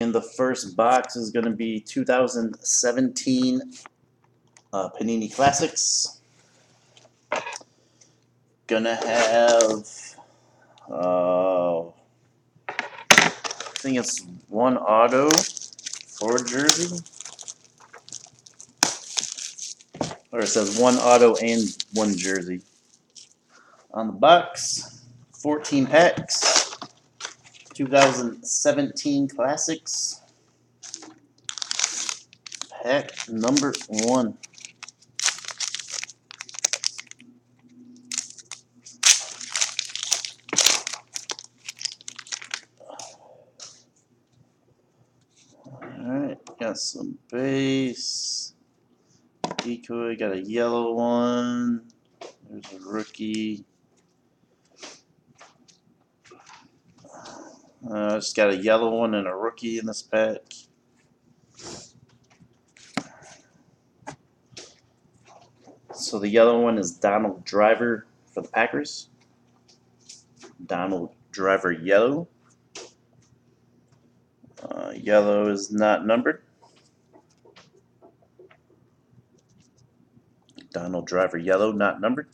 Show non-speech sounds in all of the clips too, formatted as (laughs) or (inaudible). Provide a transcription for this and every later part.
And the first box is going to be 2017 uh, Panini Classics. Gonna have, uh, I think it's one auto for jersey. Or it says one auto and one jersey. On the box, 14 packs. 2017 Classics. Pack number one. Alright, got some base. Decoy, got a yellow one. There's a rookie. Uh, just got a yellow one and a rookie in this pack. So the yellow one is Donald Driver for the Packers. Donald Driver yellow. Uh, yellow is not numbered. Donald Driver yellow, not numbered.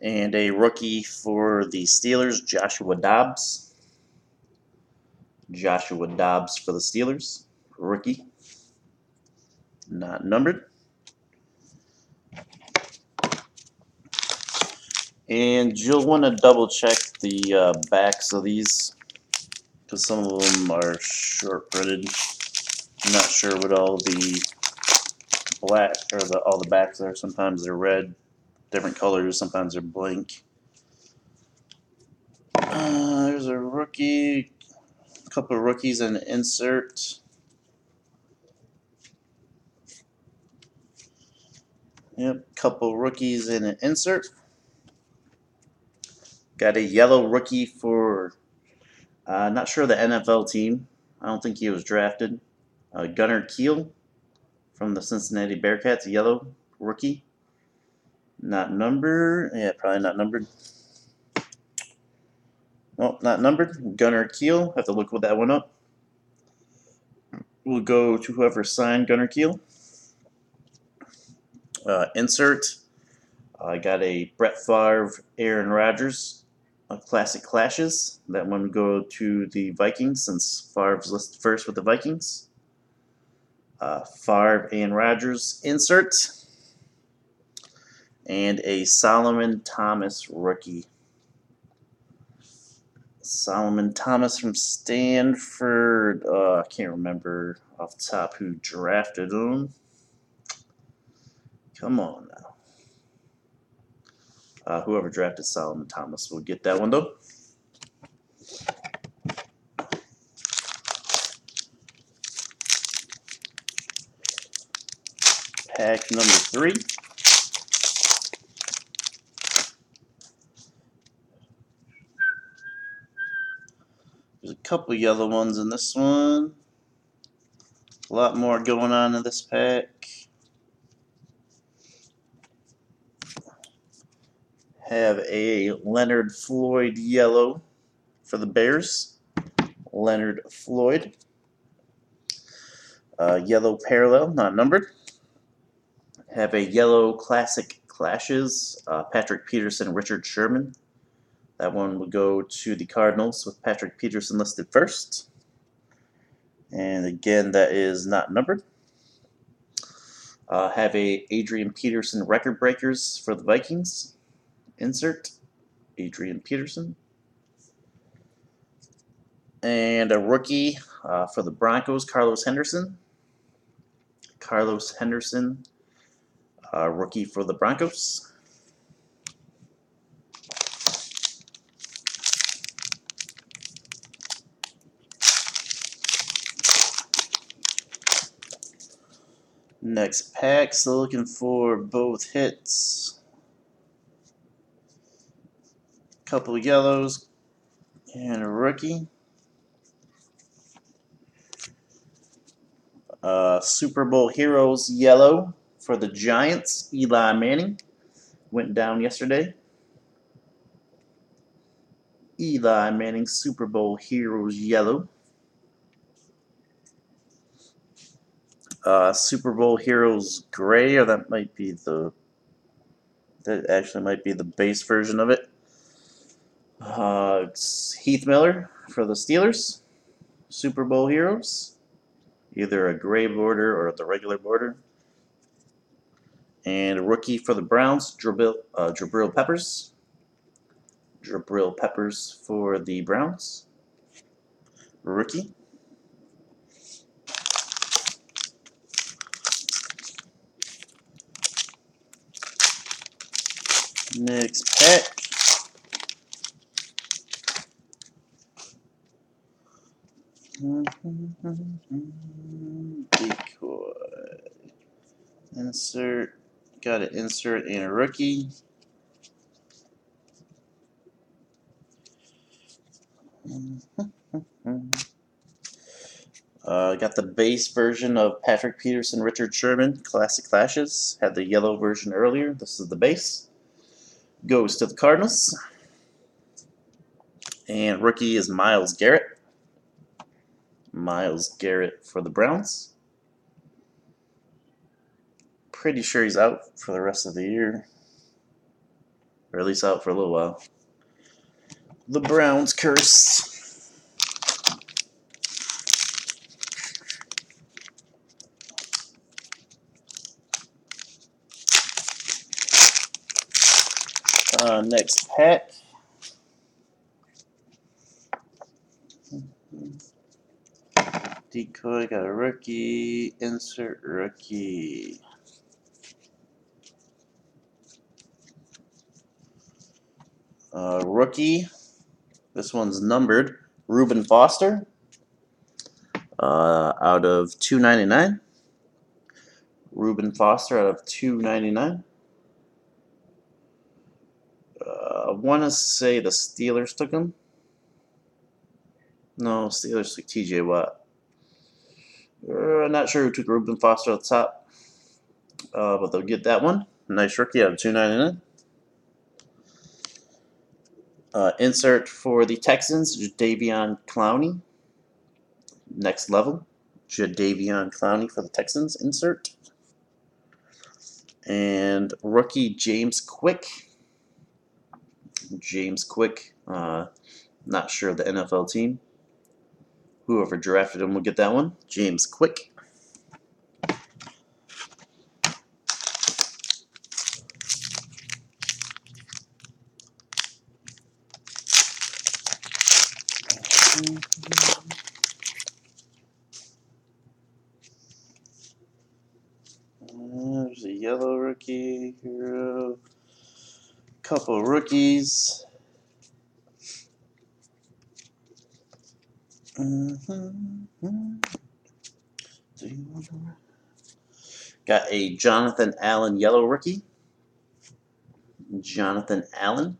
And a rookie for the Steelers, Joshua Dobbs. Joshua Dobbs for the Steelers, rookie, not numbered. And you'll want to double check the uh, backs of these because some of them are short printed. I'm not sure what all the black or the all the backs are. Sometimes they're red, different colors. Sometimes they're blank. Uh, there's a rookie, couple rookies and an insert. Yep, couple rookies and an insert. Got a yellow rookie for, uh, not sure the NFL team. I don't think he was drafted. Uh, Gunner Kiel from the Cincinnati Bearcats, yellow rookie. Not numbered. Yeah, probably not numbered. Nope, not numbered. Gunner Kiel. Have to look with that one up. We'll go to whoever signed Gunner Kiel. Uh, insert. I got a Brett Favre, Aaron Rodgers, a classic clashes. That one go to the Vikings since Favre's listed first with the Vikings. Uh, Favre and Rodgers insert. And a Solomon Thomas rookie. Solomon Thomas from Stanford. Uh, I can't remember off the top who drafted him. Come on now. Uh, whoever drafted Solomon Thomas will get that one though. Pack number three. Couple yellow ones in this one. A lot more going on in this pack. Have a Leonard Floyd yellow for the Bears. Leonard Floyd. Uh, yellow parallel, not numbered. Have a yellow classic clashes. Uh, Patrick Peterson, Richard Sherman. That one will go to the Cardinals with Patrick Peterson listed first. And again, that is not numbered. Uh, have a Adrian Peterson record breakers for the Vikings. Insert Adrian Peterson. And a rookie uh, for the Broncos, Carlos Henderson. Carlos Henderson, uh, rookie for the Broncos. Next pack, still looking for both hits. Couple yellows and a rookie. Uh, Super Bowl Heroes yellow for the Giants, Eli Manning. Went down yesterday. Eli Manning Super Bowl Heroes yellow. Uh, Super Bowl Heroes Gray, or that might be the that actually might be the base version of it. Uh, Heath Miller for the Steelers, Super Bowl Heroes, either a gray border or the regular border. And a rookie for the Browns, Jabril, uh, Jabril Peppers. Jabril Peppers for the Browns. Rookie. Next pack. (laughs) Decoy. Insert. Got to insert in a rookie. (laughs) Uh, got the base version of Patrick Peterson, Richard Sherman, Classic Clashes. Had the yellow version earlier. This is the base. Goes to the Cardinals. And rookie is Myles Garrett. Myles Garrett for the Browns. Pretty sure he's out for the rest of the year. Or at least out for a little while. The Browns curse. Uh, next pack. Decoy got a rookie. Insert rookie. Uh, rookie. This one's numbered. Reuben Foster. Uh, out of 299. Reuben Foster out of 299. Uh, I want to say the Steelers took him. No, Steelers took TJ Watt. Uh, I'm not sure who took Reuben Foster at the top. Uh, but they'll get that one. Nice rookie out of 299. Uh, insert for the Texans, Jadeveon Clowney. Next level. Jadeveon Clowney for the Texans. Insert. And rookie James Quick. James Quick. Uh, not sure of the NFL team. Whoever drafted him will get that one. James Quick. There's a yellow rookie, hero, couple rookies. Got a Jonathan Allen yellow rookie. Jonathan Allen.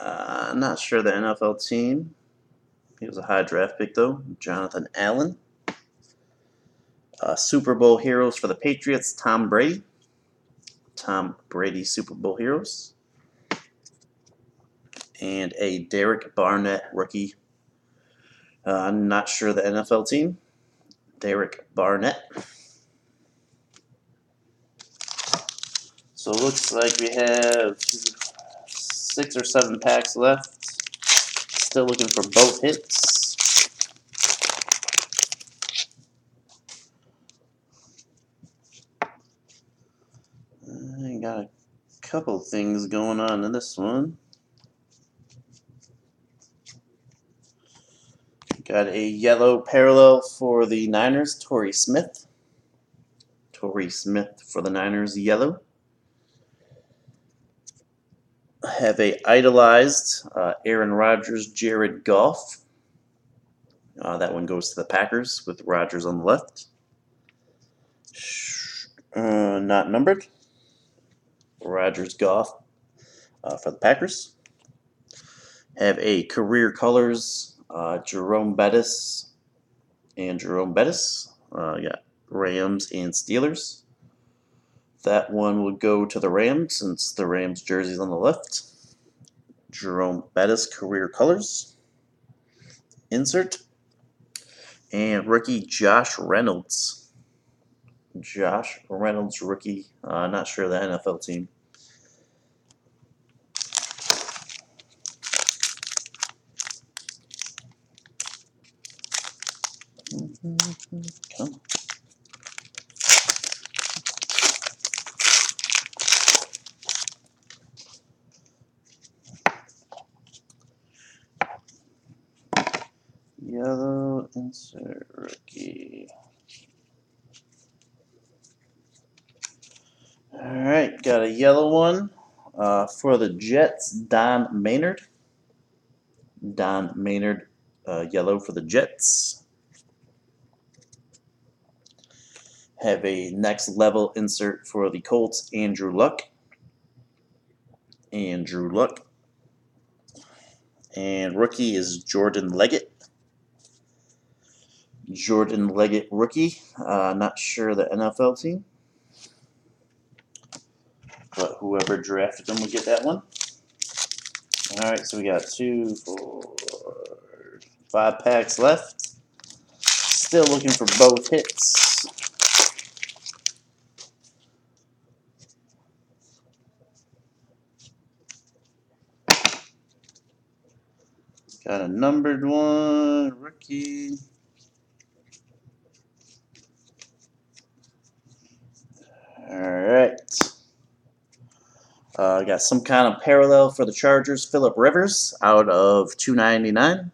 Uh, not sure the NFL team. He was a high draft pick though. Jonathan Allen. Uh, Super Bowl heroes for the Patriots. Tom Brady. Tom Brady Super Bowl heroes. And a Derek Barnett rookie. Uh, I'm not sure the NFL team. Derek Barnett. So it looks like we have six or seven packs left. Still looking for both hits. I got a couple things going on in this one. Got a yellow parallel for the Niners, Torrey Smith. Torrey Smith for the Niners, yellow. Have a idolized uh, Aaron Rodgers, Jared Goff. Uh, that one goes to the Packers with Rodgers on the left. Uh, not numbered. Rodgers Goff uh, for the Packers. Have a career colors uh, Jerome Bettis and Jerome Bettis. Uh, got Rams and Steelers. That one would go to the Rams since the Rams jersey's on the left. Jerome Bettis career colors. Insert. And rookie Josh Reynolds. Josh Reynolds, rookie. Uh, not sure the NFL team. Come on. Yellow insert rookie. All right, got a yellow one uh, for the Jets. Don Maynard. Don Maynard, uh, yellow for the Jets. Have a next level insert for the Colts. Andrew Luck. Andrew Luck. And rookie is Jordan Leggett. Jordan Leggett rookie. Uh, not sure the NFL team. But whoever drafted them will get that one. Alright, so we got two, four, five packs left. Still looking for both hits. Got a numbered one, rookie. Alright. Uh, got some kind of parallel for the Chargers. Philip Rivers out of 299.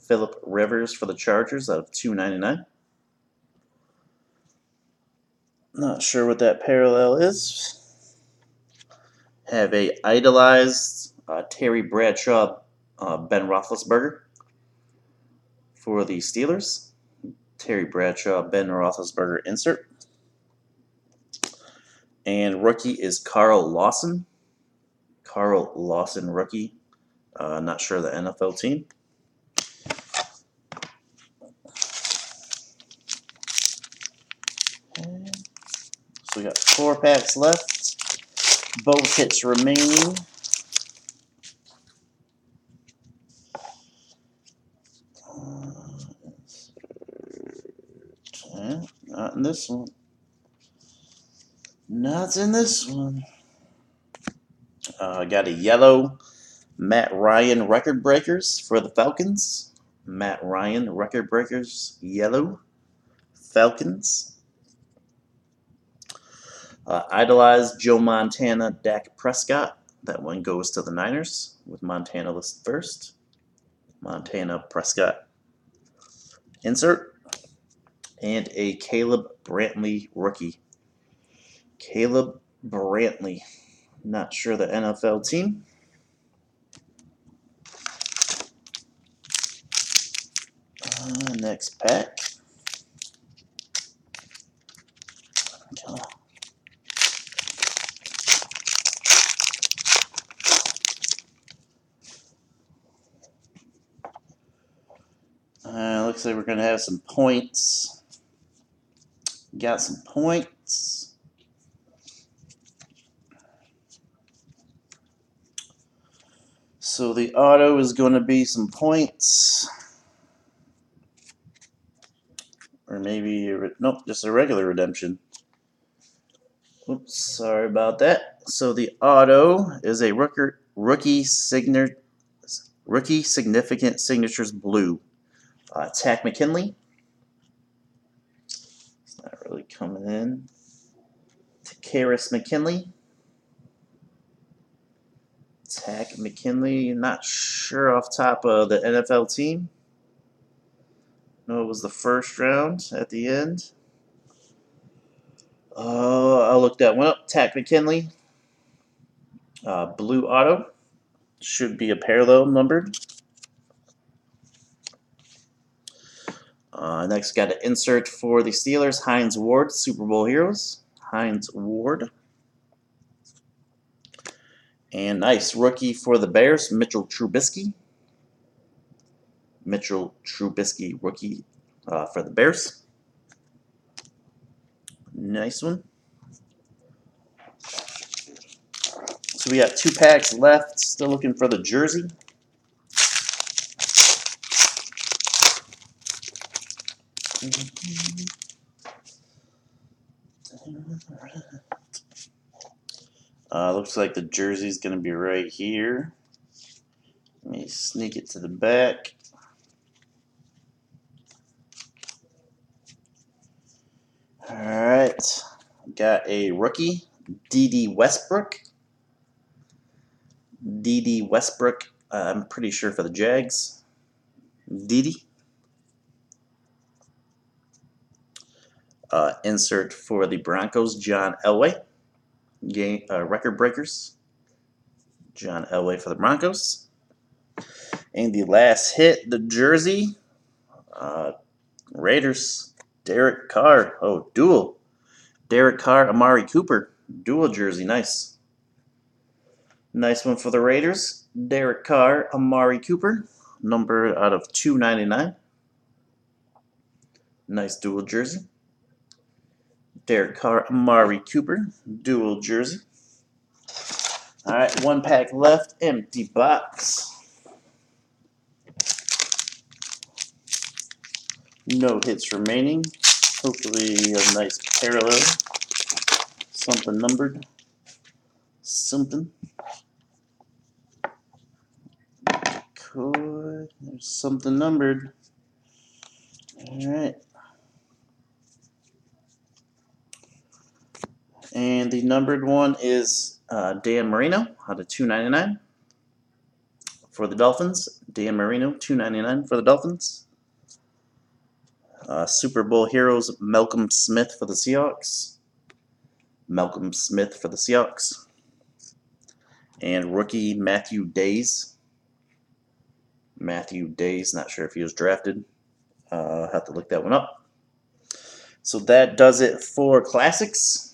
Philip Rivers for the Chargers out of 299. Not sure what that parallel is. Have a idolized uh, Terry Bradshaw, uh, Ben Roethlisberger for the Steelers. Terry Bradshaw, Ben Roethlisberger insert. And rookie is Carl Lawson. Carl Lawson rookie. Uh, not sure the NFL team. So we got four packs left. Both hits remaining. Uh, not in this one. Not in this one. Uh, got a yellow Matt Ryan record breakers for the Falcons. Matt Ryan record breakers, yellow Falcons. Uh, idolized Joe Montana, Dak Prescott. That one goes to the Niners with Montana listed first. Montana Prescott insert. And a Caleb Brantley rookie. Caleb Brantley. Not sure the NFL team. Uh, next pack. Uh, looks like we're going to have some points. Got some points. So the auto is going to be some points. Or maybe, a nope, just a regular redemption. Oops, sorry about that. So the auto is a rookie, rookie, signer, rookie significant signatures blue. Uh, Takk McKinley. Really coming in. Takkarist McKinley. Takk McKinley. Not sure off top of the NFL team. No, it was the first round at the end. Uh, I'll look that one up. Takk McKinley. Uh, blue auto. Should be a parallel numbered. Uh, next, got an insert for the Steelers. Hines Ward, Super Bowl heroes. Hines Ward. And nice rookie for the Bears, Mitchell Trubisky. Mitchell Trubisky, rookie uh, for the Bears. Nice one. So we got two packs left. Still looking for the jersey. Uh, looks like the jersey's gonna be right here. Let me sneak it to the back. All right, got a rookie, Dede Westbrook. Dede Westbrook, uh, I'm pretty sure for the Jags. Dede Uh, insert for the Broncos, John Elway. Game uh, record breakers. John Elway for the Broncos. And the last hit, the jersey, uh, Raiders, Derek Carr. Oh, dual. Derek Carr, Amari Cooper, dual jersey, nice. Nice one for the Raiders. Derek Carr, Amari Cooper, number out of 299. Nice dual jersey. Derek Carr, Amari Cooper, dual jersey. All right, one pack left, empty box. No hits remaining. Hopefully, a nice parallel. Something numbered. Something. Cool. There's something numbered. All right. And the numbered one is uh, Dan Marino out of 299 for the Dolphins. Dan Marino, 299 for the Dolphins. Uh, Super Bowl heroes Malcolm Smith for the Seahawks. Malcolm Smith for the Seahawks. And rookie Matthew Dayes. Matthew Dayes, not sure if he was drafted. Uh, have to look that one up. So that does it for classics.